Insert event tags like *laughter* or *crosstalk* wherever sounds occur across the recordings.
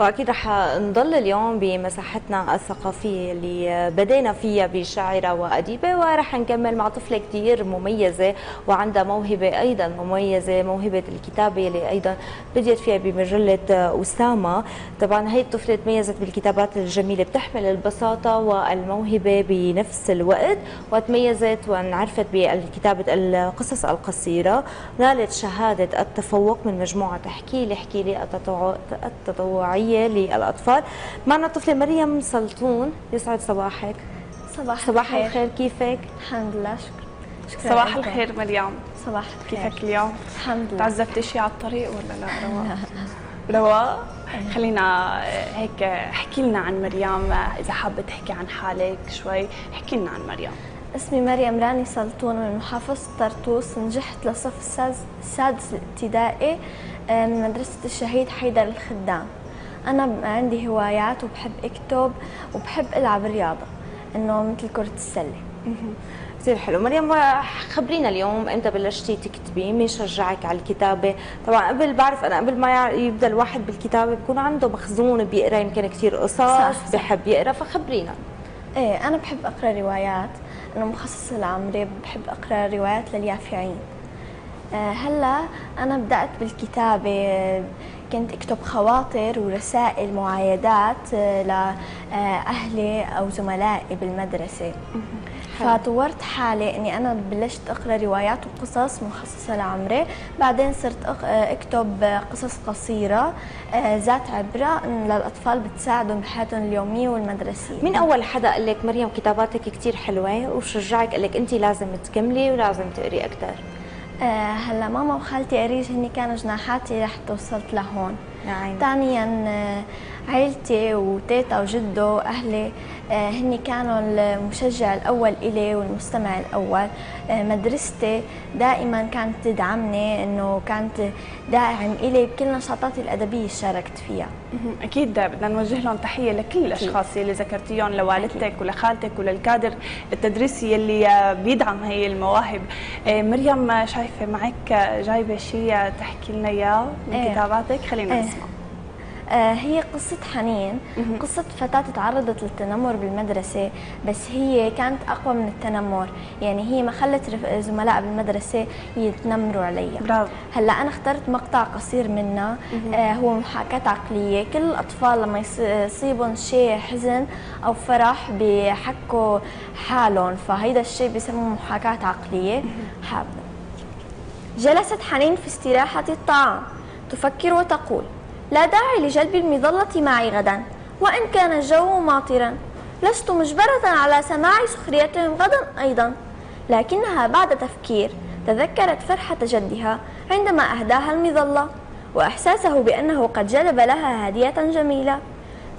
واكيد رح نضل اليوم بمساحتنا الثقافية اللي بدينا فيها بشاعرة وأديبة ورح نكمل مع طفلة كثير مميزة وعندها موهبة أيضا مميزة موهبة الكتابة اللي أيضا بديت فيها بمجلة أسامة. طبعا هي الطفلة تميزت بالكتابات الجميلة بتحمل البساطة والموهبة بنفس الوقت وتميزت وانعرفت بكتابه القصص القصيرة. نالت شهادة التفوق من مجموعة احكي لي احكي لي التطوعية. للأطفال. معنا الطفله مريم سلطون. يسعد صباحك. صباح صباح الخير. كيفك؟ الحمد لله شكرا شكرا صباح الخير مريم. صباح الخير. كيفك اليوم؟ الحمد لله. تعذبتي شيء على الطريق ولا لا؟ رواق. *laughs* رواق؟ خلينا هيك احكي لنا عن مريم. إذا حابة تحكي عن حالك شوي احكي لنا عن مريم. اسمي مريم راني سلطون من محافظة طرطوس. نجحت لصف السادس الابتدائي آه، من مدرسة الشهيد حيدر الخدام. أنا عندي هوايات وبحب أكتب وبحب ألعب رياضة إنه مثل كرة السلة. كثير حلو. مريم خبرينا اليوم إمتى بلشتي تكتبي مين شجعك على الكتابة؟ طبعا قبل بعرف أنا قبل ما يبدأ الواحد بالكتابة بكون عنده مخزون بيقرأ يمكن كثير قصص بحب يقرأ فخبرينا. إيه أنا بحب أقرأ روايات إنه مخصصة لعمري بحب أقرأ روايات لليافعين. هلا أنا بدأت بالكتابة كنت أكتب خواطر ورسائل معايدات آه، لاهلي أو زملائي بالمدرسة. فطورت حالي إني أنا بلشت أقرأ روايات وقصص مخصصة لعمري. بعدين صرت أكتب قصص قصيرة آه، ذات عبرة للأطفال بتساعدهم بحياتهم اليومية والمدرسية. مين أول حدا قال لك مريم كتاباتك كثير حلوة وشجعك قال لك انت لازم تكملي ولازم تقري أكثر آه، هلا ماما وخالتي اريج هني كانوا جناحاتي رح وصلت لهون. نعم ثانيا آه، عيلتي وتيتا وجدو واهلي آه، هني كانوا المشجع الأول إلي والمستمع الأول. آه، مدرستي دائما كانت تدعمني إنه كانت داعم إلي بكل نشاطاتي الأدبية شاركت فيها. أكيد بدنا نوجه لهم تحية لكل الأشخاص اللي ذكرتيهم لوالدتك ولخالتك وللكادر التدريسي اللي بيدعم هي المواهب. مريم شايفة معك جايبة شيء تحكي لنا إياه من كتاباتك؟ خلينا نسمع. آه، هي قصة حنين قصة فتاة تعرضت للتنمر بالمدرسة بس هي كانت أقوى من التنمر. يعني هي ما خلت زملاء بالمدرسة يتنمروا عليها. برافو. هلأ أنا اخترت مقطع قصير منها. آه هو محاكاة عقلية. كل الأطفال لما يصيبهم شيء حزن أو فرح بيحكوا حالهم. فهيدا الشيء بيسموه محاكاة عقلية. حابة. جلست حنين في استراحة الطعام. تفكر وتقول لا داعي لجلب المظلة معي غدا وإن كان الجو ماطرا. لست مجبرة على سماع سخريتهم غدا أيضا. لكنها بعد تفكير تذكرت فرحة جدها عندما أهداها المظلة وإحساسه بأنه قد جلب لها هدية جميلة.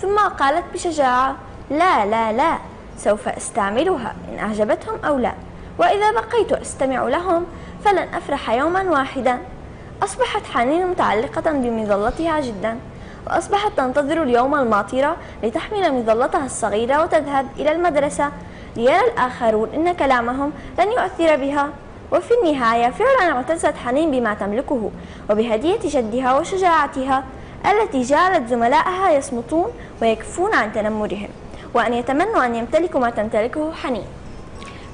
ثم قالت بشجاعة لا لا لا سوف أستعملها إن أعجبتهم أو لا. وإذا بقيت أستمع لهم فلن أفرح يوما واحدا. أصبحت حنين متعلقة بمظلتها جدا وأصبحت تنتظر اليوم الماطرة لتحمل مظلتها الصغيرة وتذهب إلى المدرسة. ليرى الآخرون أن كلامهم لن يؤثر بها. وفي النهاية فعلا اعتزت حنين بما تملكه وبهدية جدها وشجاعتها التي جعلت زملائها يصمتون ويكفون عن تنمرهم وأن يتمنوا أن يمتلكوا ما تمتلكه حنين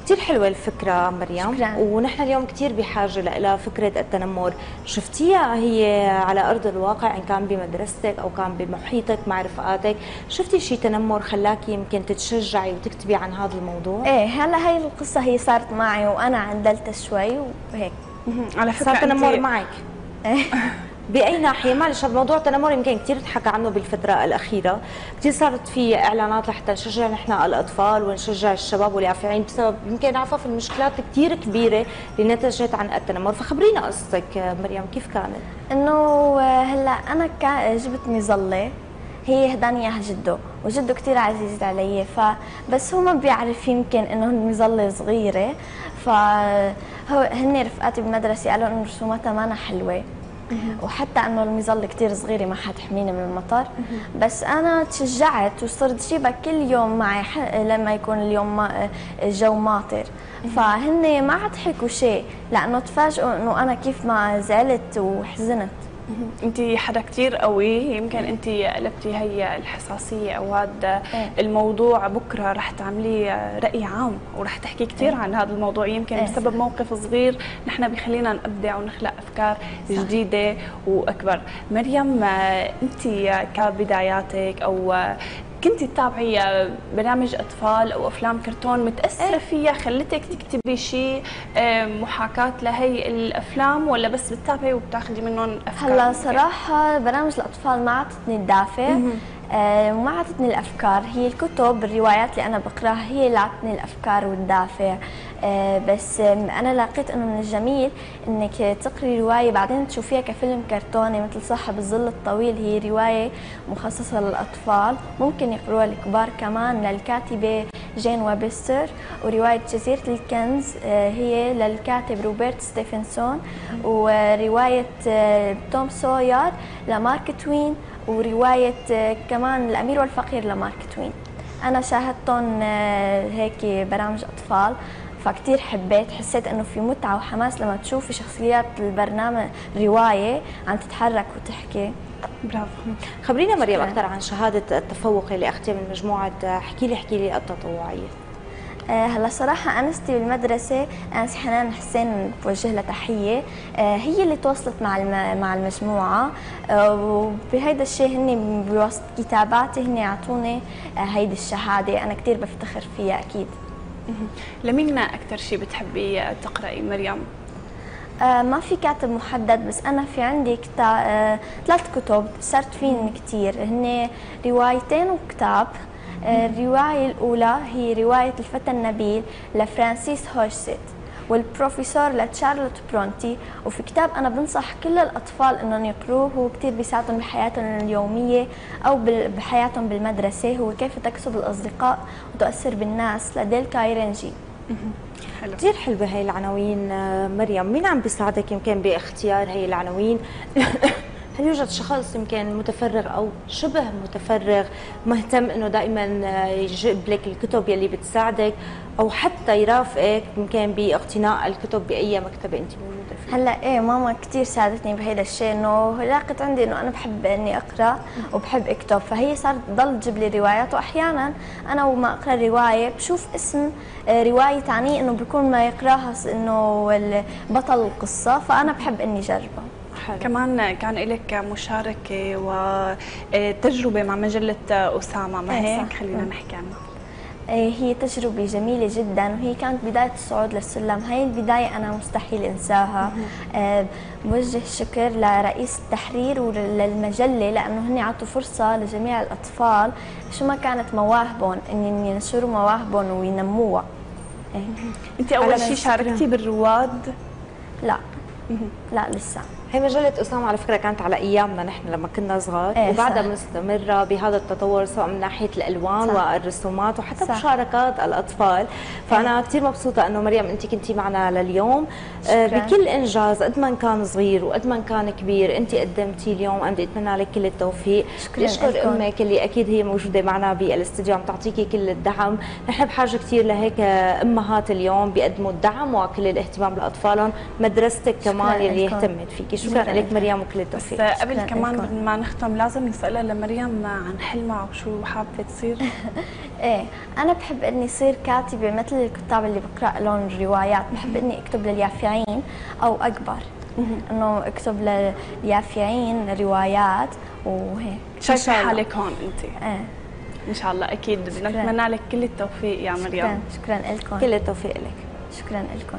كثير حلوة الفكرة مريم. شكرا. ونحن اليوم كثير بحاجة لها فكرة التنمر. شفتيها هي على أرض الواقع إن كان بمدرستك أو كان بمحيطك مع رفقاتك شفتي شيء تنمر خلاكي يمكن تتشجعي وتكتبي عن هذا الموضوع؟ إيه هلا هي القصة هي صارت معي وأنا عدلتها شوي وهيك. على فكرة صار تنمر معك. إيه *laughs* بأي ناحية؟ معلش موضوع التنمر يمكن كثير تحكى عنه بالفترة الأخيرة. كثير صارت في إعلانات لحتى نشجع نحن الأطفال ونشجع الشباب واليافعين بسبب يمكن عفوا في المشكلات كثير كبيرة اللي نتجت عن التنمر. فخبرينا قصتك مريم كيف كانت؟ إنه هلأ أنا جبت مظلة هي هداني اياها جده وجده كثير عزيز علي. فبس هو ما بيعرف يمكن إنه المظله صغيرة. فهو هن رفقاتي بالمدرسة قالوا إنه رسوماتها ما حلوة. وحتى أنه المظله كثير صغيره ما حتحميني من المطر بس أنا تشجعت وصرت جيبها كل يوم معي لما يكون اليوم ما الجو ماطر. فهن ما حضحكوا شيء لأنه تفاجئوا إنه أنا كيف ما زعلت وحزنت. انت حدا كثير قوي يمكن انت قلبتي هي الحساسية أو هذا إيه. الموضوع بكرة رح تعملي رأي عام ورح تحكي كثير إيه. عن هذا الموضوع يمكن إيه، بسبب موقف صغير نحن بخلينا نبدع ونخلق أفكار صح. جديدة وأكبر مريم آه، انت كبداياتك أو آه، كنت تتابعي برامج أطفال أو أفلام كرتون متأثرة إيه. فيها خلتك تكتبي شيء محاكاة لهي الأفلام ولا بس بتتابعي وبتاخذي منهم أفكار هلا؟ صراحة برامج الأطفال ما أعطتني الدافع وما أعطتني الأفكار هي الكتب الروايات اللي أنا بقرأها هي اللي أعطتني الأفكار والدافع بس آم، أنا لقيت أنه من الجميل أنك تقري رواية بعدين تشوفيها كفيلم كرتوني مثل صاحب الظل الطويل. هي رواية مخصصة للأطفال ممكن يقروها الكبار كمان للكاتبة جين ويبستر. ورواية جزيرة الكنز آه، هي للكاتب روبرت ستيفنسون. ورواية آه، توم سوير لمارك توين. ورواية آه، كمان الأمير والفقير لمارك توين. أنا شاهدتهم آه، هيك برامج أطفال. فكتير حبيت حسيت إنه في متعة وحماس لما تشوفي شخصيات البرنامج رواية عم تتحرك وتحكي. برافو. خبرينا مريم. أكثر عن شهادة التفوق اللي اخذتيها من مجموعة احكي لي احكي لي التطوعية. آه، هلا صراحة أنستي بالمدرسة أنس حنان حسين بوجه لها تحية. آه، هي اللي تواصلت مع مع المجموعة. آه، وبهيدا الشيء هن بواسطة كتاباتي هن يعطوني آه، هيدي الشهادة. أنا كتير بفتخر فيها أكيد. لمين أكثر شيء بتحبي تقرأي مريم؟ آه، ما في كاتب محدد بس أنا في عندي كتا... آه، ثلاث كتب صارت فين كثير هن روايتين وكتاب. آه، الرواية الأولى هي رواية الفتى النبيل لفرانسيس هوشسيت والبروفيسور لتشارلوت برونتي. وفي كتاب أنا بنصح كل الأطفال إنهم يقروه هو كتير بيساعدهم بحياتهم اليومية أو بال- بحياتهم بالمدرسة. هو كيف تكسب الأصدقاء وتؤثر بالناس. لديل كايرنجي حلو. كثير حلوة هي العناوين آه، مريم. مين عم بيساعدك يمكن بإختيار هي العناوين؟ *laughs* هل يوجد شخص يمكن متفرغ أو شبه متفرغ مهتم إنه دائما آه، يجيب لك الكتب يلي بتساعدك أو حتى يرافقك يمكن باقتناء الكتب بأي مكتبة أنت موجودة فيها؟ هلأ إيه ماما كثير ساعدتني بهذا الشيء إنه لاقت عندي إنه أنا بحب إني أقرأ وبحب أكتب. فهي صارت تضل تجيب لي روايات واحيانا أنا وما أقرأ رواية بشوف اسم آه، رواية تعني إنه بيكون ما يقراها إنه بطل القصة. فأنا بحب إني أجربها. حلو. كمان كان لك مشاركة وتجربة مع مجلة أسامة ما هيك. خلينا. نحكي عنها آه، هي تجربة جميلة جدا وهي كانت بداية الصعود للسلم هاي البداية أنا مستحيل أنساها آه، بوجه الشكر لرئيس التحرير وللمجلة لأنه هن عطوا فرصة لجميع الأطفال شو ما كانت مواهبهم إن ينشروا مواهبهم وينموها إيه. أنت أول شيء. شاركتي بالرواد لا لا لسه هي مجلة أسامة على فكرة كانت على أيامنا نحن لما كنا صغار إيه، وبعدها صح. مستمرة بهذا التطور سواء من ناحية الألوان صح. والرسومات وحتى صح. مشاركات الأطفال فأنا كثير مبسوطة أنه مريم أنت كنتي معنا لليوم آه، شكراً. بكل إنجاز قد ما كان صغير وقد ما كان كبير أنت قدمتي اليوم أنا بدي أتمنى لك كل التوفيق شكراً. أمك اللي أكيد هي موجودة معنا بالاستديو عم تعطيكي كل الدعم نحن بحاجة كثير لهيك أمهات اليوم بيقدموا الدعم وكل الاهتمام لأطفالهم مدرستك كمان لكم. اهتمت فيكي شكرا شكراً لك. مريم وكل بس التوفيق قبل شكراً كمان لكم. قبل ما نختم لازم نسألها لمريم عن حلمها وشو حابة تصير. *laughs* إيه أنا بحب إني أصير كاتبة مثل الكتاب اللي بقرأ لهم الروايات بحب إني أكتب لليافعين أو أكبر. إنه أكتب لليافعين روايات وهيك. الله. حالك هون أنت. إيه. إن شاء الله أكيد بدنا. شكراً. نتمنى لك كل التوفيق يا شكرا. مريم شكرا لكم. كل التوفيق لك. شكرا لكم.